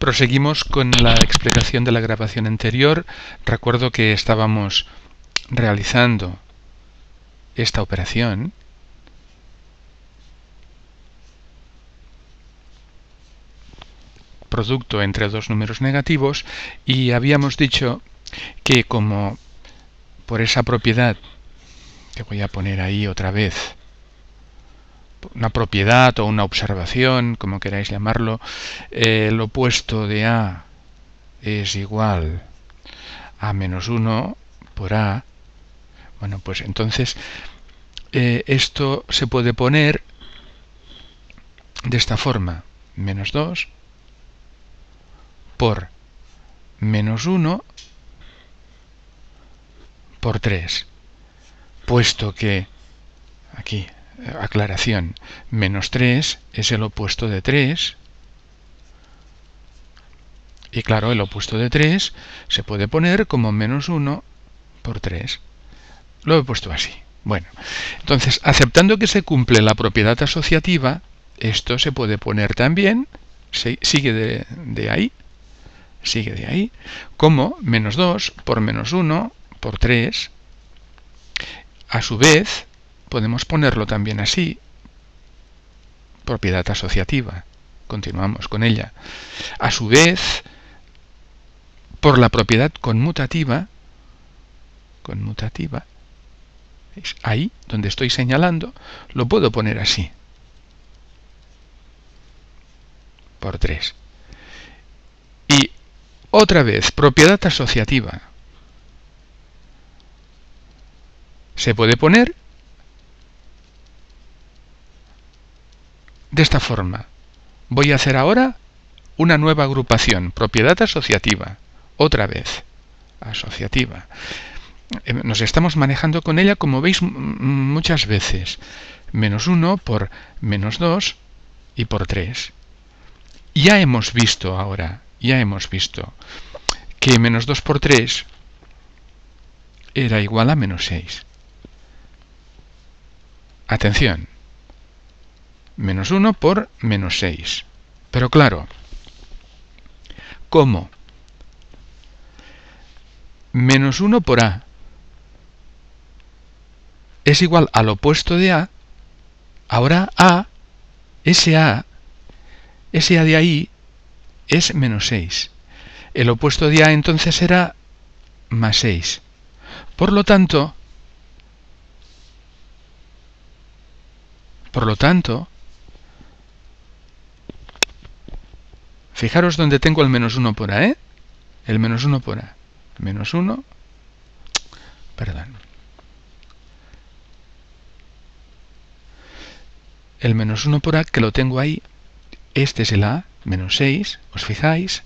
Proseguimos con la explicación de la grabación anterior. Recuerdo que estábamos realizando esta operación producto entre dos números negativos y habíamos dicho que como por esa propiedad que voy a poner ahí otra vez una propiedad o una observación, como queráis llamarlo, eh, el opuesto de A es igual a menos 1 por A, bueno, pues entonces eh, esto se puede poner de esta forma, menos 2 por menos 1 por 3, puesto que aquí aclaración, menos 3 es el opuesto de 3. Y claro, el opuesto de 3 se puede poner como menos 1 por 3. Lo he puesto así. Bueno, entonces, aceptando que se cumple la propiedad asociativa, esto se puede poner también, sigue de, de ahí, sigue de ahí, como menos 2 por menos 1 por 3. A su vez, podemos ponerlo también así, propiedad asociativa. Continuamos con ella. A su vez, por la propiedad conmutativa, conmutativa, ahí donde estoy señalando, lo puedo poner así. Por 3. Y otra vez, propiedad asociativa. Se puede poner de esta forma. Voy a hacer ahora una nueva agrupación, propiedad asociativa, otra vez, asociativa. Eh, nos estamos manejando con ella, como veis, muchas veces. Menos 1 por menos 2 y por 3. Ya hemos visto ahora, ya hemos visto que menos 2 por 3 era igual a menos 6. Atención, menos 1 por menos 6. Pero claro, ¿cómo? Menos 1 por A es igual al opuesto de A, ahora A, ese A, ese A de ahí es menos 6. El opuesto de A entonces será más 6. Por lo tanto, por lo tanto, Fijaros donde tengo el menos 1 por A, ¿eh? El menos 1 por A. Menos 1. Perdón. El menos 1 por A, que lo tengo ahí. Este es el A, menos 6. ¿Os fijáis?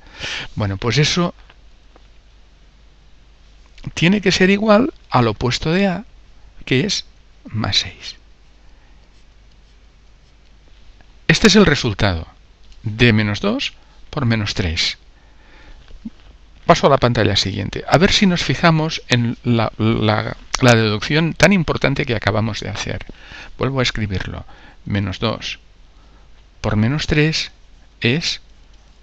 Bueno, pues eso tiene que ser igual al opuesto de A, que es más 6. Este es el resultado de menos 2 por menos 3. Paso a la pantalla siguiente. A ver si nos fijamos en la, deducción tan importante que acabamos de hacer. Vuelvo a escribirlo. Menos 2 por menos 3 es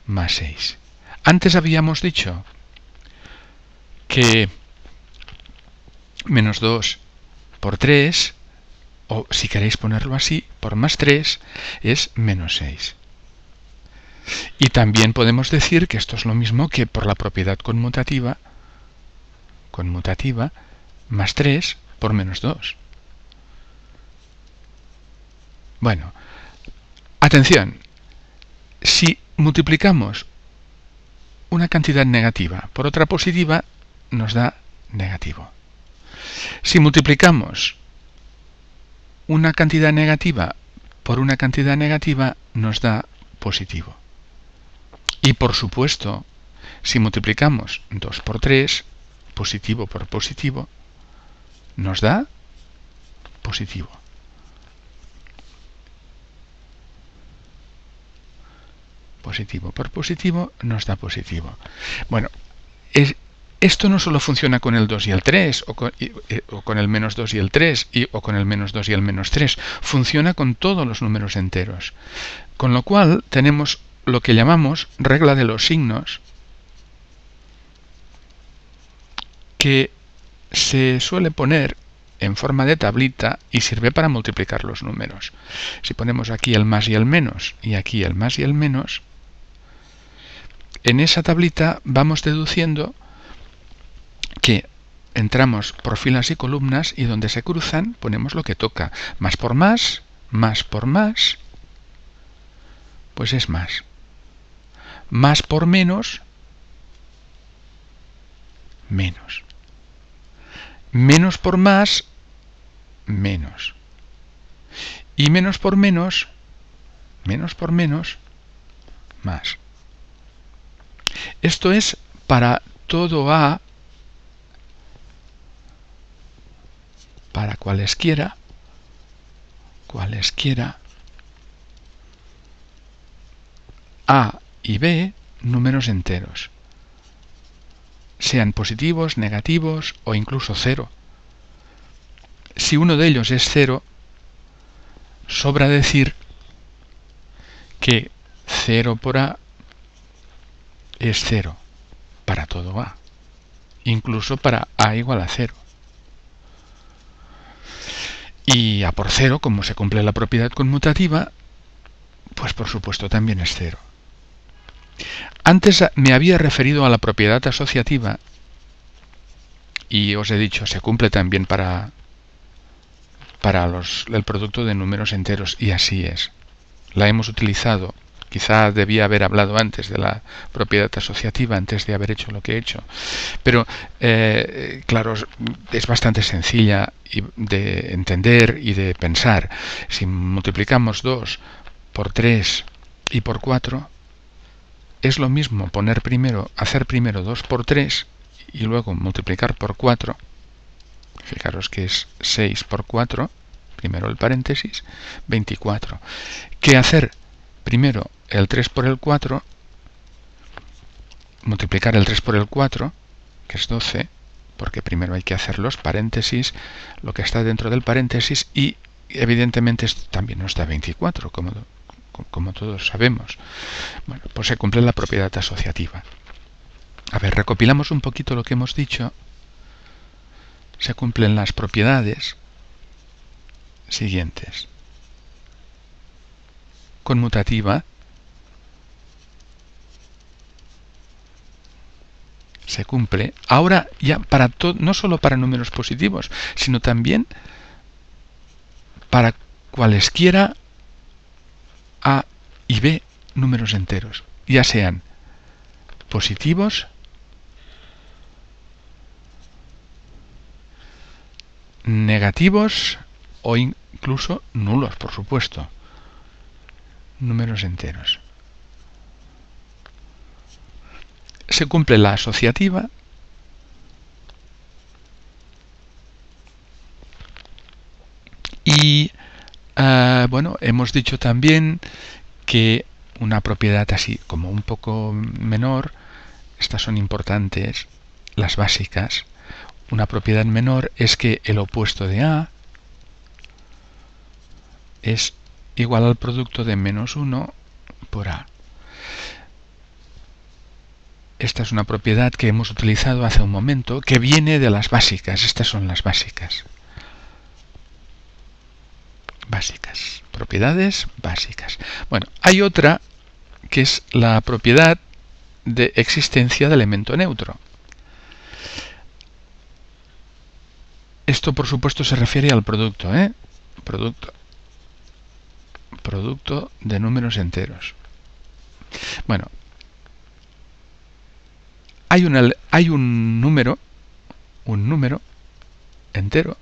más 6. Antes habíamos dicho que menos 2 por 3, o si queréis ponerlo así, por más 3 es menos 6. Y también podemos decir que esto es lo mismo que por la propiedad conmutativa, conmutativa más 3 por menos 2. Bueno, atención, si multiplicamos una cantidad negativa por otra positiva, nos da negativo. Si multiplicamos una cantidad negativa por una cantidad negativa, nos da positivo. Y por supuesto, si multiplicamos 2 por 3, positivo por positivo, nos da positivo. Positivo por positivo nos da positivo. Bueno, esto no solo funciona con el 2 y el 3, o con, eh, o con el menos 2 y el 3, y, o con el menos 2 y el menos 3, funciona con todos los números enteros. Con lo cual tenemos lo que llamamos regla de los signos, que se suele poner en forma de tablita y sirve para multiplicar los números. Si ponemos aquí el más y el menos y aquí el más y el menos, en esa tablita vamos deduciendo que entramos por filas y columnas y donde se cruzan ponemos lo que toca. Más por más, más por más, pues es más. Más por menos, menos. Menos por más, menos. Y menos por menos, menos por menos, más. Esto es para todo A, para cualesquiera, cualesquiera, A y B, números enteros, sean positivos, negativos o incluso cero. Si uno de ellos es cero, sobra decir que 0 por A es 0 para todo A, incluso para A igual a 0. Y A por 0, como se cumple la propiedad conmutativa, pues por supuesto también es 0. Antes me había referido a la propiedad asociativa y os he dicho, se cumple también para, para los, el producto de números enteros y así es. La hemos utilizado Quizá debía haber hablado antes de la propiedad asociativa, antes de haber hecho lo que he hecho. Pero, eh, claro, es bastante sencilla de entender y de pensar. Si multiplicamos 2 por 3 y por 4, es lo mismo poner primero, hacer primero 2 por 3 y luego multiplicar por 4. Fijaros que es 6 por 4, primero el paréntesis, 24. Que hacer primero el 3 por el 4, multiplicar el 3 por el 4, que es 12, porque primero hay que hacer los paréntesis, lo que está dentro del paréntesis, y evidentemente esto también nos da 24, como, como todos sabemos. Bueno, pues se cumple la propiedad asociativa. A ver, recopilamos un poquito lo que hemos dicho. Se cumplen las propiedades siguientes. Conmutativa, se cumple, ahora ya para no solo para números positivos, sino también para cualesquiera A y B números enteros, ya sean positivos, negativos o incluso nulos, por supuesto, números enteros. se cumple la asociativa. Y ah, bueno hemos dicho también que una propiedad así como un poco menor estas son importantes las básicas una propiedad menor es que el opuesto de A es igual al producto de menos 1 por A. Esta es una propiedad que hemos utilizado hace un momento, que viene de las básicas. Estas son las básicas. Básicas. Propiedades básicas. Bueno, hay otra que es la propiedad de existencia de elemento neutro. Esto, por supuesto, se refiere al producto, ¿eh? Producto. Producto de números enteros. Bueno, hay, hay un número, un número entero,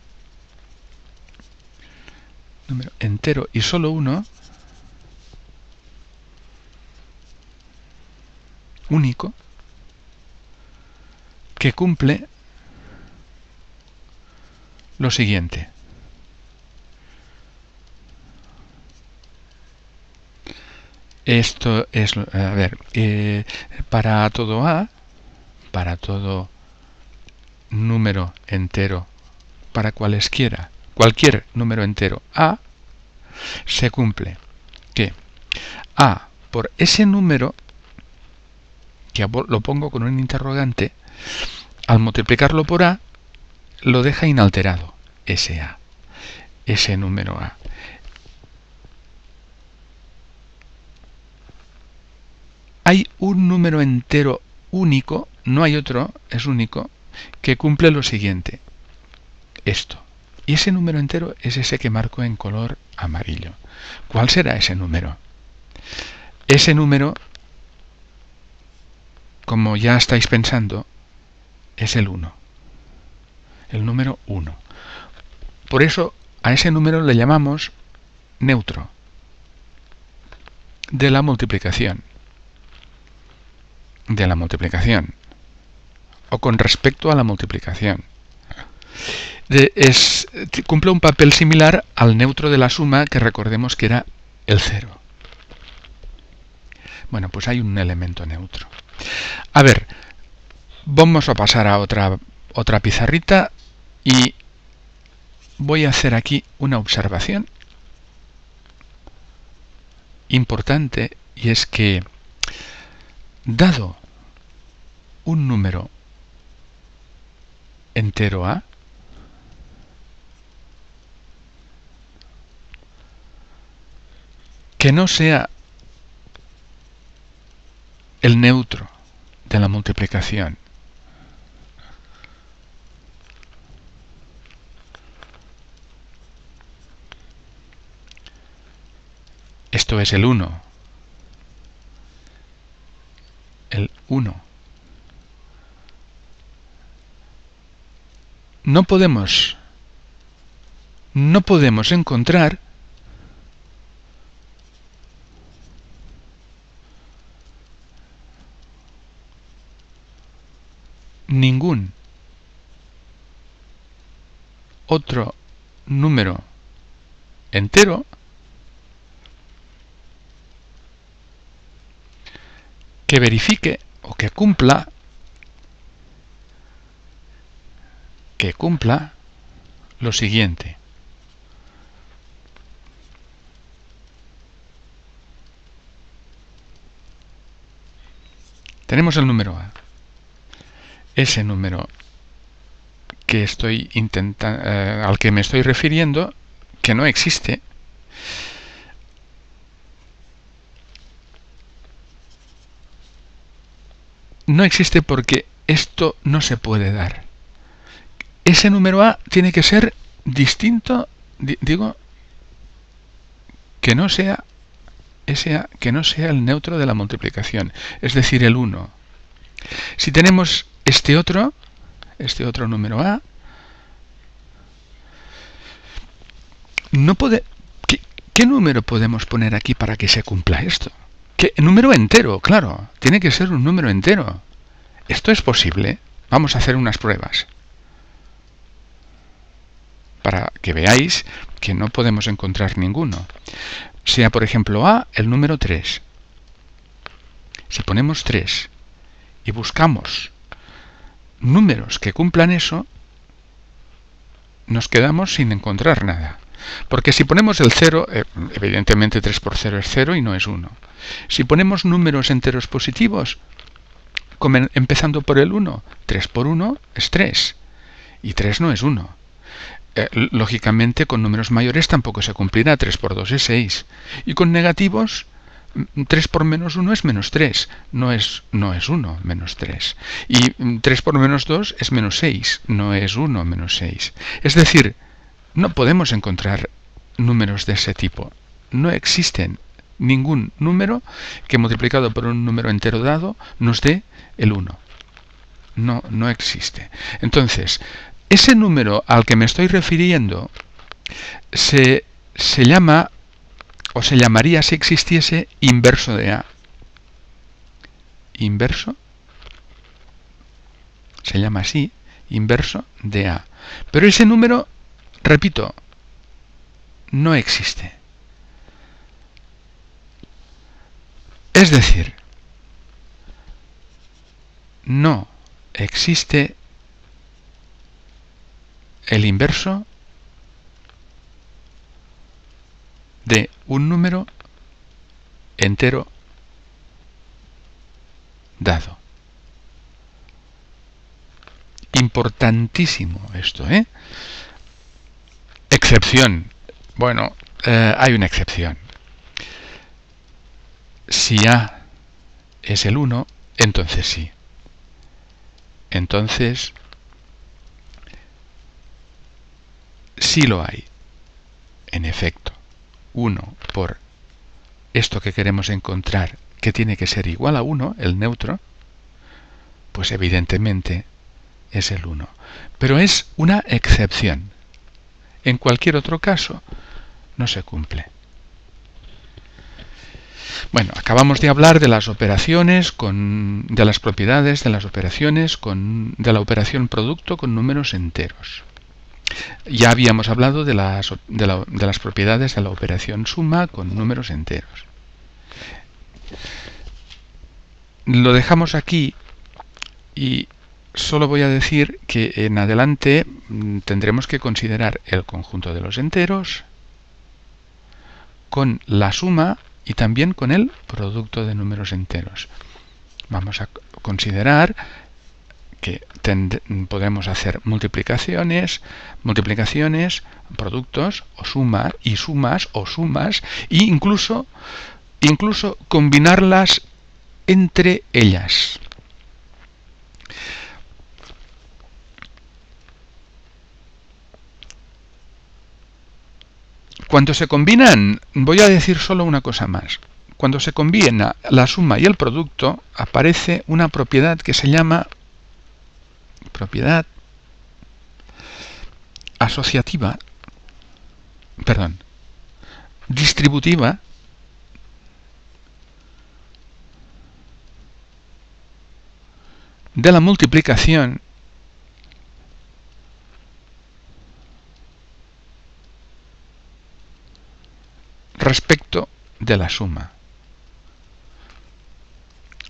número entero y solo uno, único, que cumple lo siguiente. Esto es, a ver, eh, para todo A, para todo número entero, para cualesquiera, cualquier número entero A, se cumple que A por ese número, que lo pongo con un interrogante, al multiplicarlo por A, lo deja inalterado, ese A, ese número A. Hay un número entero único, no hay otro, es único, que cumple lo siguiente, esto. Y ese número entero es ese que marco en color amarillo. ¿Cuál será ese número? Ese número, como ya estáis pensando, es el 1. El número 1. Por eso a ese número le llamamos neutro de la multiplicación. De la multiplicación. O con respecto a la multiplicación es, cumple un papel similar al neutro de la suma que recordemos que era el cero. Bueno, pues hay un elemento neutro. A ver, vamos a pasar a otra, otra pizarrita y voy a hacer aquí una observación importante y es que dado un número entero A, que no sea el neutro de la multiplicación. Esto es el 1. El 1. No podemos no podemos encontrar ningún otro número entero que verifique o que cumpla que cumpla lo siguiente. Tenemos el número A ese número que estoy intentando, eh, al que me estoy refiriendo, que no existe, no existe porque esto no se puede dar. Ese número A tiene que ser distinto, digo, que no sea ese A, que no sea el neutro de la multiplicación, es decir, el 1. Si tenemos este otro, este otro número A, no puede, ¿qué, número podemos poner aquí para que se cumpla esto? ¿Qué número entero, claro, tiene que ser un número entero. ¿Esto es posible? Vamos a hacer unas pruebas. Para que veáis que no podemos encontrar ninguno. Sea, por ejemplo, A el número 3. Si ponemos 3 y buscamos números que cumplan eso, nos quedamos sin encontrar nada. Porque si ponemos el 0, eh, evidentemente 3 por 0 es 0 y no es 1. Si ponemos números enteros positivos, empezando por el 1, 3 por 1 es 3. Y 3 no es 1. Eh, lógicamente con números mayores tampoco se cumplirá, 3 por 2 es 6. Y con negativos 3 por menos 1 es menos 3, no es, no es 1, menos 3. Y 3 por menos 2 es menos 6, no es 1, menos 6. Es decir, no podemos encontrar números de ese tipo. No existen ningún número que multiplicado por un número entero dado nos dé el 1. No, no existe. Entonces, ese número al que me estoy refiriendo se, se llama o se llamaría si existiese inverso de A. Inverso se llama así, inverso de A. Pero ese número, repito, no existe. Es decir, no existe el inverso de un número entero dado. Importantísimo esto, ¿eh? Excepción. Bueno, eh, hay una excepción. Si A es el 1, entonces sí. Entonces, sí lo hay. En efecto, 1 por esto que queremos encontrar, que tiene que ser igual a 1, el neutro, pues evidentemente es el 1. Pero es una excepción. En cualquier otro caso, no se cumple. Bueno, acabamos de hablar de las operaciones con de las propiedades de las operaciones con de la operación producto con números enteros. Ya habíamos hablado de las, de, de las propiedades de la operación suma con números enteros. Lo dejamos aquí y solo voy a decir que en adelante mm, tendremos que considerar el conjunto de los enteros con la suma y también con el producto de números enteros. Vamos a considerar que podemos hacer multiplicaciones, multiplicaciones, productos o suma y sumas o sumas e incluso incluso combinarlas entre ellas. Cuando se combinan, voy a decir solo una cosa más. Cuando se combina la suma y el producto, aparece una propiedad que se llama propiedad asociativa, perdón, distributiva de la multiplicación respecto de la suma.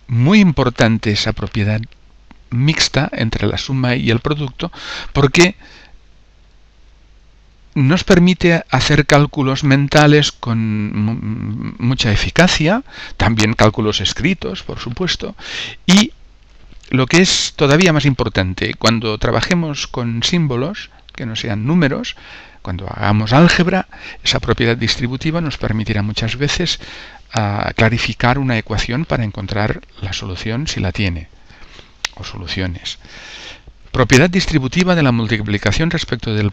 Muy importante esa propiedad mixta entre la suma y el producto porque nos permite hacer cálculos mentales con mucha eficacia, también cálculos escritos, por supuesto, y lo que es todavía más importante, cuando trabajemos con símbolos, que no sean números, cuando hagamos álgebra, esa propiedad distributiva nos permitirá muchas veces ah, clarificar una ecuación para encontrar la solución si la tiene, o soluciones. Propiedad distributiva de la multiplicación respecto de,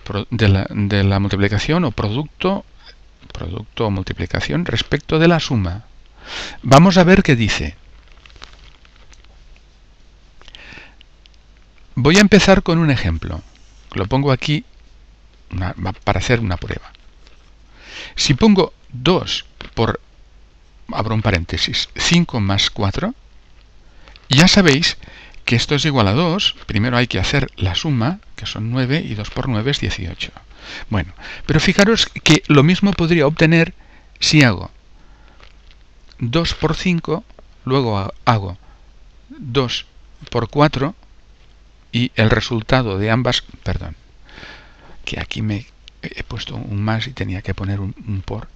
la, de la multiplicación o producto, producto o multiplicación respecto de la suma. Vamos a ver qué dice. Voy a empezar con un ejemplo. Lo pongo aquí para hacer una prueba. Si pongo 2 por, abro un paréntesis, 5 más 4, ya sabéis que esto es igual a 2. Primero hay que hacer la suma, que son 9, y 2 por 9 es 18. Bueno, pero fijaros que lo mismo podría obtener si hago 2 por 5, luego hago 2 por 4, y el resultado de ambas, perdón, que aquí me he puesto un más y tenía que poner un, por.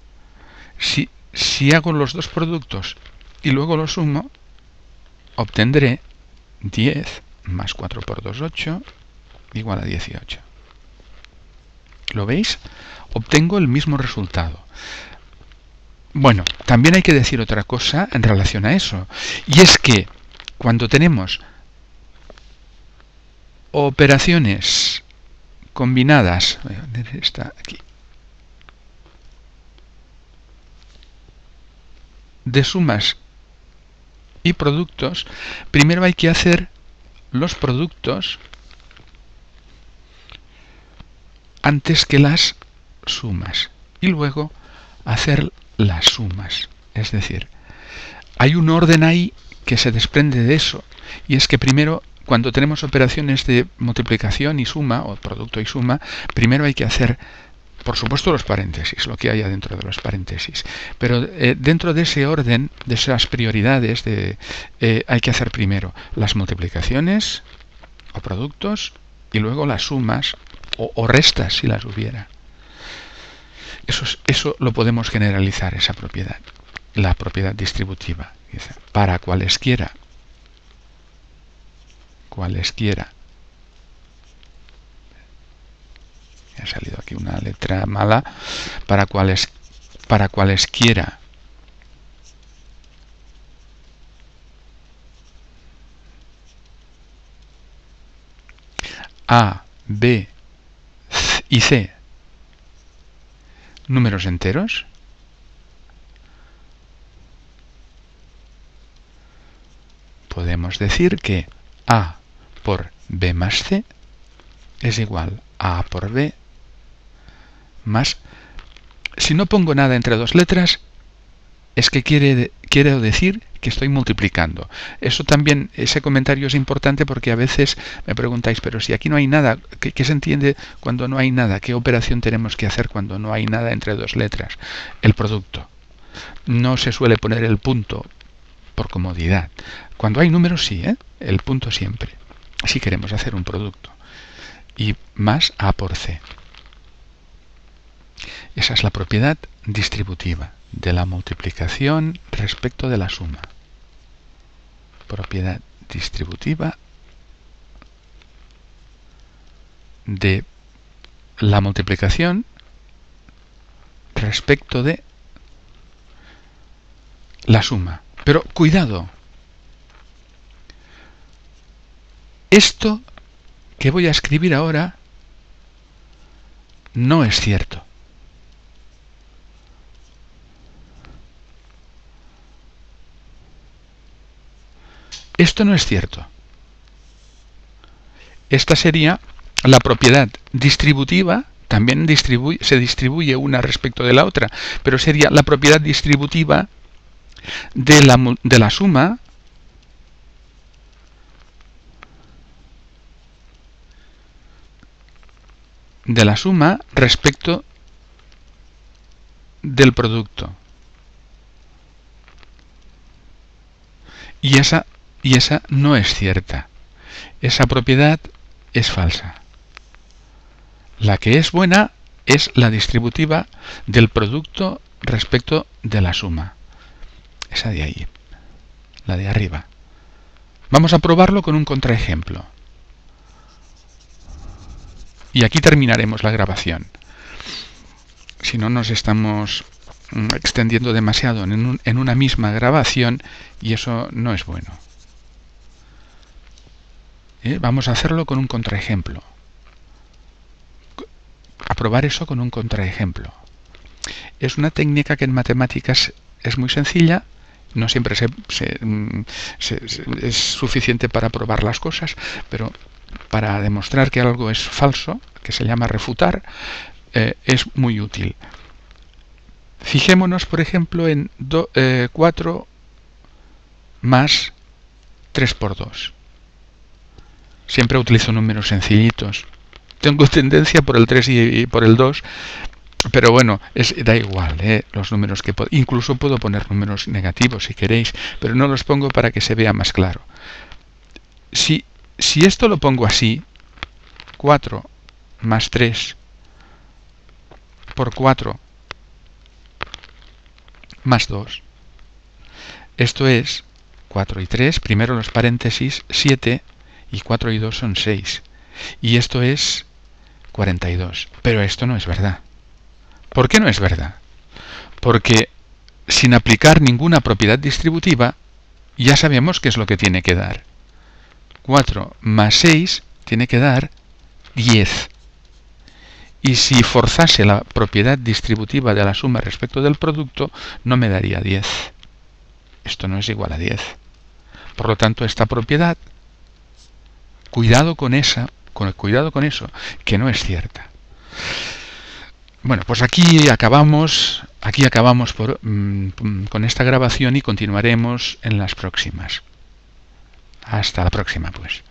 Si, si hago los dos productos y luego los sumo, obtendré 10 más 4 por 2, 8, igual a 18. ¿Lo veis? Obtengo el mismo resultado. Bueno, también hay que decir otra cosa en relación a eso. Y es que cuando tenemos operaciones combinadas. Está aquí. De sumas y productos, primero hay que hacer los productos antes que las sumas y luego hacer las sumas. Es decir, hay un orden ahí que se desprende de eso y es que primero cuando tenemos operaciones de multiplicación y suma, o producto y suma, primero hay que hacer, por supuesto, los paréntesis, lo que haya dentro de los paréntesis. Pero eh, dentro de ese orden, de esas prioridades, de, eh, hay que hacer primero las multiplicaciones o productos y luego las sumas o, restas si las hubiera. Eso, eso lo podemos generalizar, esa propiedad, la propiedad distributiva. Para cualesquiera cualesquiera. Ha salido aquí una letra mala para cuales para cualesquiera. A, B y C. Números enteros podemos decir que A por B más C es igual a A por B más. Si no pongo nada entre dos letras, es que quiere, quiero decir que estoy multiplicando. Eso también, ese comentario es importante porque a veces me preguntáis, pero si aquí no hay nada, ¿qué, ¿qué, se entiende cuando no hay nada? ¿Qué operación tenemos que hacer cuando no hay nada entre dos letras? El producto. No se suele poner el punto por comodidad. Cuando hay números sí, ¿eh? el punto siempre. Si queremos hacer un producto. Y más A por C. Esa es la propiedad distributiva de la multiplicación respecto de la suma. Propiedad distributiva de la multiplicación respecto de la suma. Pero cuidado, esto que voy a escribir ahora no es cierto. Esto no es cierto. Esta sería la propiedad distributiva, también se distribuye una respecto de la otra, pero sería la propiedad distributiva de la, de la suma de la suma respecto del producto. Y esa y esa no es cierta. Esa propiedad es falsa. La que es buena es la distributiva del producto respecto de la suma. Esa de ahí, la de arriba. Vamos a probarlo con un contraejemplo. Y aquí terminaremos la grabación. Si no nos estamos mm, extendiendo demasiado en, en una misma grabación y eso no es bueno. ¿Eh? Vamos a hacerlo con un contraejemplo. A probar eso con un contraejemplo. Es una técnica que en matemáticas es muy sencilla, no siempre mm, es suficiente para probar las cosas, pero para demostrar que algo es falso, que se llama refutar, eh, es muy útil. Fijémonos, por ejemplo, en 4 eh, más 3 por 2. Siempre utilizo números sencillitos. Tengo tendencia por el 3 y, por el 2, pero bueno, es, da igual, ¿eh? los números que puedo. Incluso puedo poner números negativos si queréis, pero no los pongo para que se vea más claro. Si, si esto lo pongo así, 4 más 3 por 4 más 2, esto es 4 y 3, primero los paréntesis, 7 y 4 y 2 son 6. Y esto es 42. Pero esto no es verdad. ¿Por qué no es verdad? Porque sin aplicar ninguna propiedad distributiva, ya sabemos qué es lo que tiene que dar. 4 más 6 tiene que dar 10. Y si forzase la propiedad distributiva de la suma respecto del producto, no me daría 10. Esto no es igual a 10. Por lo tanto, esta propiedad Cuidado con esa, con cuidado con eso, que no es cierta. Bueno, pues aquí acabamos, aquí acabamos por, mm, con esta grabación y continuaremos en las próximas. Hasta la próxima, pues.